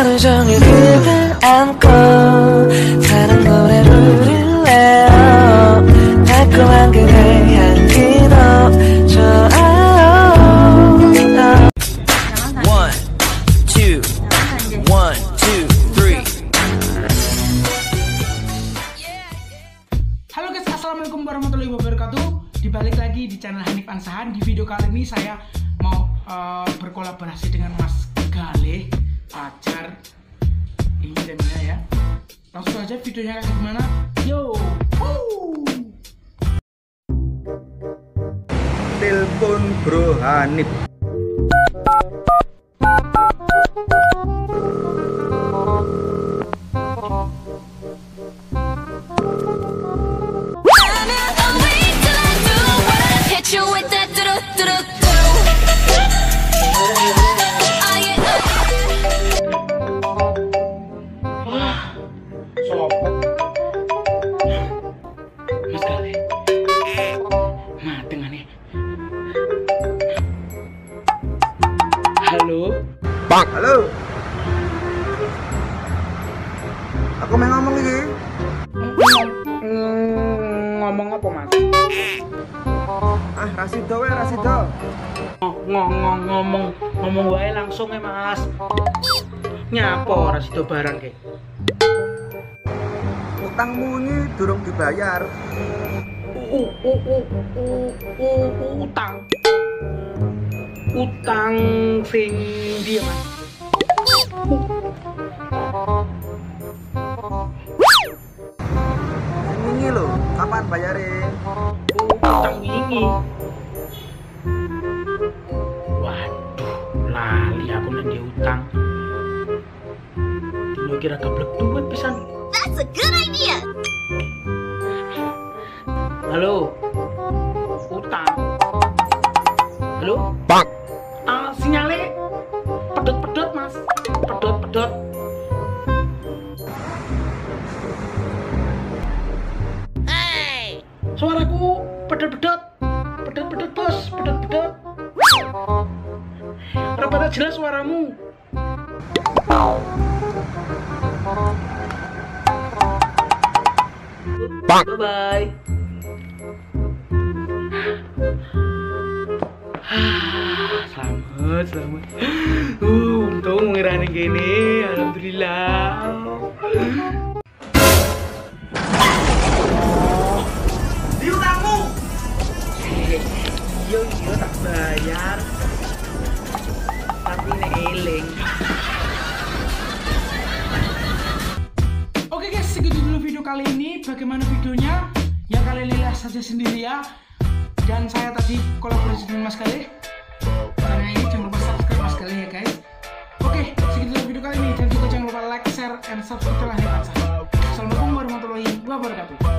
하루 종일 그댈 안고 사랑 노래 부를래요 달콤한 그대 향기도 좋아요 One, two, one, two, three. Halo guys, assalamualaikum warahmatullahi wabarakatuh. Dibalik lagi di channel Hanif Ansahan. Di video kali ini saya mau eh, berkolaborasi dengan Mas Gale, pacar ini channelnya ya. Langsung aja videonya kayak gimana? Yo, Woo! Telepon Bro Hanif. Mas Gale. Nggak nih? Halo. Halo. Aku mau ngomong iki. Mm, ngomong apa mas? Ah, Rasido wae Rasido. ngomong ngomong ngomong wae langsung ya mas nyapo ora sido barang ke Utangmu ini durung dibayar. utang. Utang sing dia mas? Ini lho, kapan bayarin? utang ini waduh lali aku dia utang. Dino kira keblek duit pisan Halo. Utang. Halo? Bang. Ah, sinyale pedot-pedot, Mas. Pedot-pedot. Hey. Suaraku pedot-pedot. Pedot-pedot, Bos. Pedot-pedot. Rapatnya jelas suaramu. Bang. Bye-bye. Selamat, selamat. Uh, untung ngirani gini, alhamdulillah. Diutangmu. Iya, iya tak bayar. Tapi eling. Oke guys, segitu dulu video kali ini. Bagaimana videonya? Ya kalian lihat saja sendiri ya. Dan saya tadi kolaborasi dengan Mas Kale. Karena ini jangan lupa subscribe Mas Kale ya guys. Oke, segitu video kali ini. Dan juga jangan lupa like, share, and subscribe Hanif Ansa. Assalamualaikum warahmatullahi wabarakatuh.